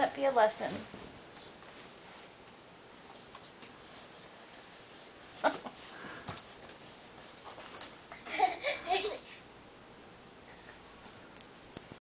That be a lesson.